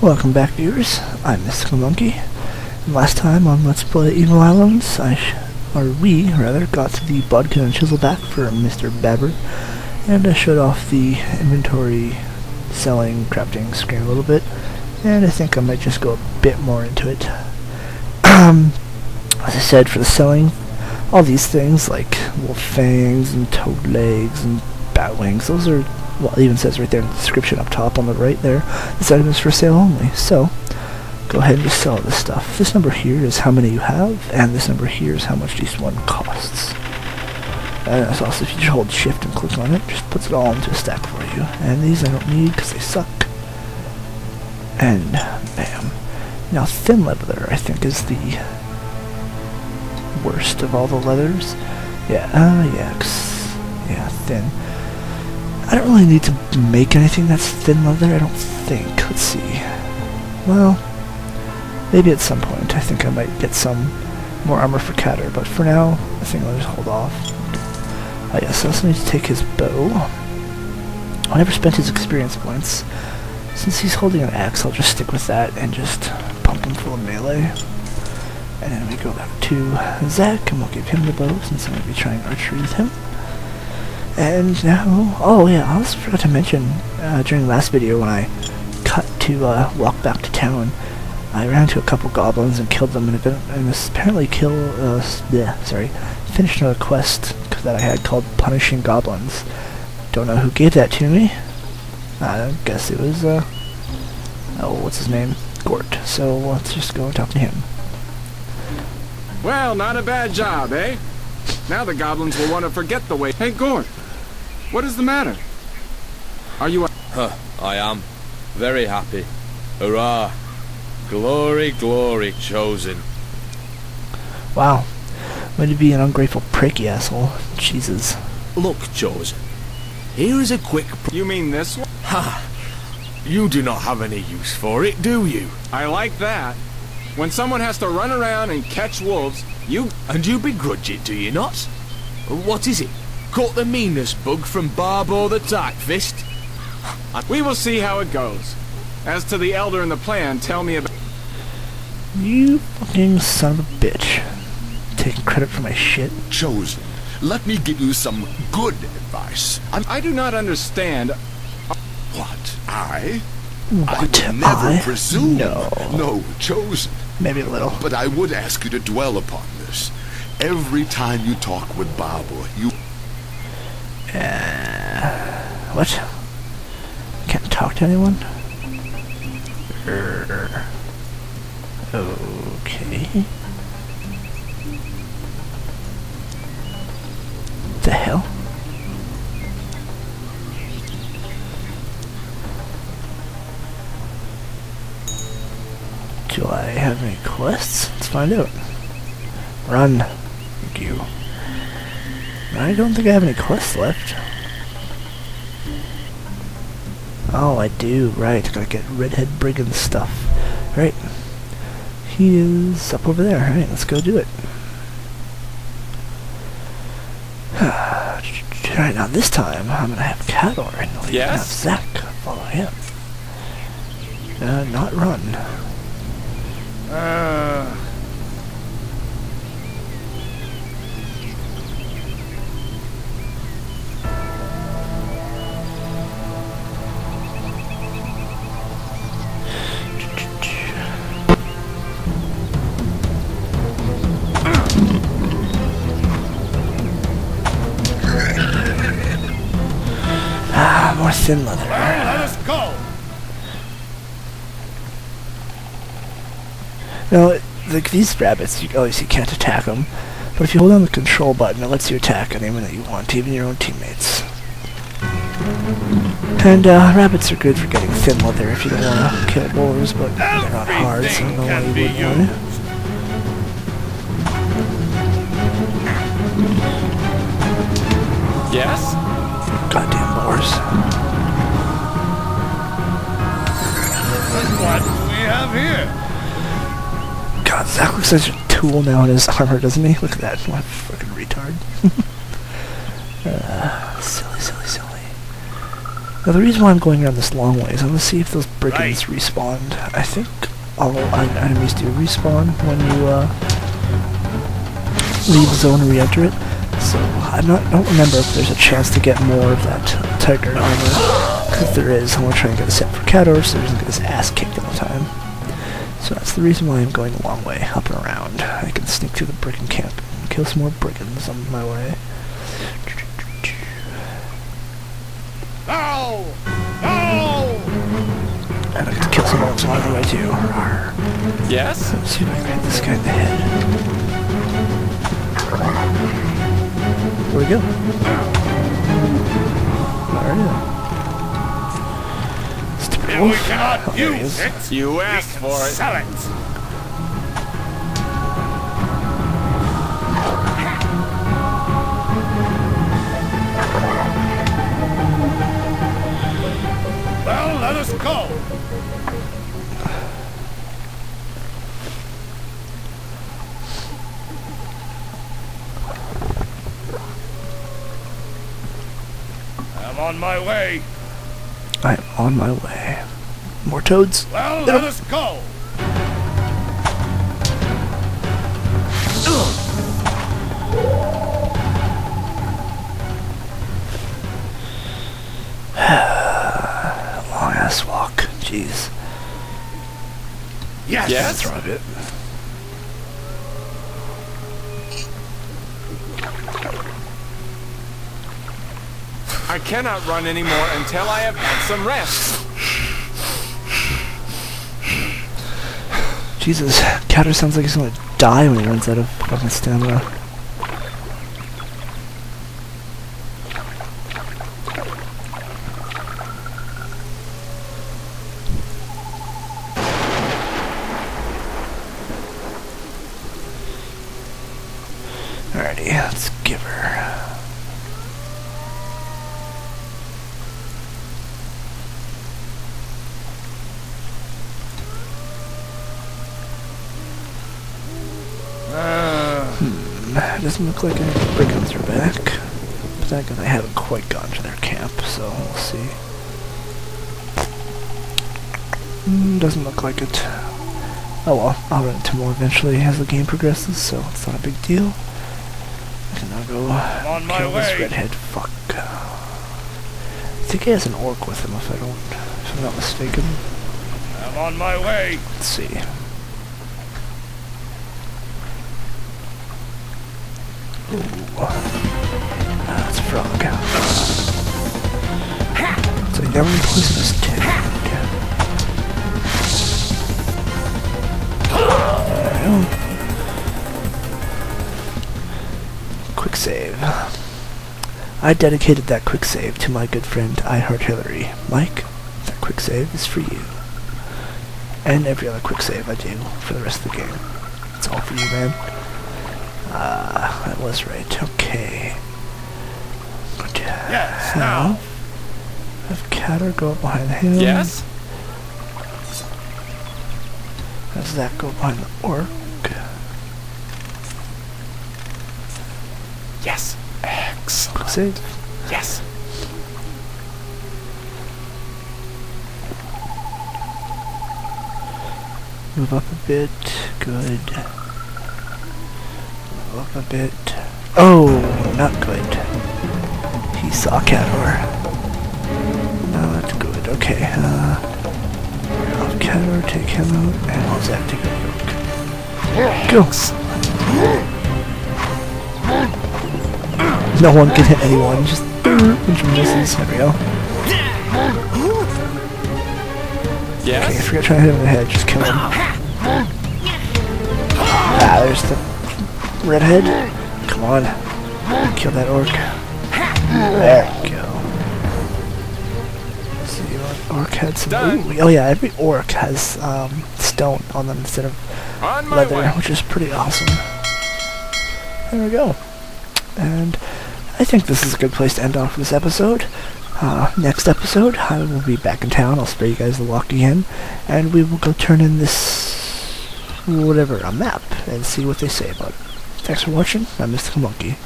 Welcome back, viewers. I'm Mystical Monkey. And last time on Let's Play Evil Islands, I or we, rather, got to the Bodkin and chisel back for Mr. Babber, and I showed off the inventory selling, crafting screen a little bit, and I think I might just go a bit more into it. Um, as I said, for the selling, all these things like wolf fangs and toad legs and bat wings, those are well, it even says right there in the description up top on the right there, this item is for sale only. So, go ahead and just sell this stuff. This number here is how many you have, and this number here is how much each one costs. And that's also, if you just hold shift and click on it, just puts it all into a stack for you. And these I don't need because they suck. And, bam. Now, thin leather, I think, is the worst of all the leathers. Yeah, uh, yeah, yeah, thin. I don't really need to make anything that's thin leather, I don't think. Let's see. Well, maybe at some point I think I might get some more armor for Catter, but for now, I think I'll just hold off. Ah, I guess I also need to take his bow. I never spent his experience points. Since he's holding an axe, I'll just stick with that and just pump him full of melee. And then we go back to Zack, and we'll give him the bow, since I'm going to be trying archery with him. And now, oh yeah, I also forgot to mention uh, during the last video when I cut to uh, walk back to town, I ran into a couple goblins and killed them, and, and apparently kill, uh, yeah, sorry, finished another quest that I had called Punishing Goblins. Don't know who gave that to me. I guess it was, uh, oh, what's his name? Gort. So let's just go talk to him. Well, not a bad job, eh? Now the goblins will want to forget the way. Hey, Gort, what is the matter? Are you a... Huh, I am. Very happy. Hurrah. Glory, glory, chosen. Wow. Way to be an ungrateful prick, you asshole. Jesus. Look, chosen. Here is a quick... you mean this one? Ha! You do not have any use for it, do you? I like that. When someone has to run around and catch wolves, you... And you begrudge it, do you not? What is it? Caught the meanest bug from Barbo the Tight Fist? We will see how it goes. As to the Elder and the plan, tell me about... You fucking son of a bitch. Taking credit for my shit. Chosen. Let me give you some good advice. I'm, I do not understand... What? I? What? I never I? presume. No. No, Chosen. Maybe a little. But I would ask you to dwell upon this. Every time you talk with Barbara, you... Uh, what? Can't talk to anyone? Er, okay. The hell? Do I have any quests? Let's find out. Run. You. I don't think I have any quests left. Oh, I do. Right, I gotta get Redhead Brigand stuff. Right. He is up over there. Alright, let's go do it. Alright, now this time I'm gonna have Cador and Yes? have Zack follow him. Uh, not run. More thin leather. Let us go! No, like these rabbits, you obviously can't attack them. But if you hold down the control button, it lets you attack anyone that you want, even your own teammates. And uh, rabbits are good for getting thin leather if you don't want to kill boars, but they're not hard, so I don't know why you wouldn't want to. Yes? Goddamn boars. What do we have here? God, Zach looks like a tool now in his armor, doesn't he? Look at that. What a fucking retard. uh, silly, silly, silly. Now the reason why I'm going around this long way is I want to see if those brigands respawn. I think all en- enemies do respawn when you uh, leave the zone and re-enter it. So I don't remember if there's a chance to get more of that tiger armor. If there is, I'm going to try and get a set for Cador so he doesn't get his ass kicked all the time. So that's the reason why I'm going the long way, up and around. I can sneak through the brigand camp and kill some more brigands on my way. No! No! And I can kill some orcs along the way too. Yes? Let's see if I can hit this guy in the head. Where'd go? Stupid we cannot Oh, there use it, You we asked for it. sell it. Well, let us go. I'm on my way. I am on my way. More toads? Well, let us go. Long ass walk. Jeez. Yes. Yes? That's wrong bit. I cannot run anymore until I have had some rest. Jesus, Catter sounds like he's gonna die when he runs out of fucking stamina. Alrighty, let's give her. It doesn't look like any brigands are back. But then again, I haven't quite gone to their camp, so we'll see. Mm, doesn't look like it. Oh well, I'll run into more eventually as the game progresses, so it's not a big deal. I can now go on my kill this way. redhead fuck. I think he has an orc with him, if I don't, if I'm not mistaken. I'm on my way. Let's see. Ooh. Ah, That's frog. Young poisonous tick. There we go. Quick save. I dedicated that quick save to my good friend I Heart Hillary. Mike, that quick save is for you and every other quick save I do for the rest of the game. It's all for you, man. Ah, that was right. Okay. Yes, Now, have Catter go up behind him. Yes? Have Zach go behind the orc. Yes. Excellent. Save. Yes. Move up a bit. Good. Up a bit. Oh, not good. He saw Cador. Not good. Okay. Uh, have Cador take him out, and take out orc. Go. No one can hit anyone. Just bunch of misses. There we go. Okay, I forgot trying to hit him in the head. Just kill him. Ah, there's the redhead. Come on. Kill that orc. There we go. Let's see what orc had some. Ooh, oh yeah, every orc has um, stone on them instead of On leather, which is pretty awesome. There we go. And I think this is a good place to end off this episode. Uh, next episode, I will be back in town. I'll spare you guys the walk again, and we will go turn in this whatever a map and see what they say about it. Thanks for watching. I'm Mystical Monkey.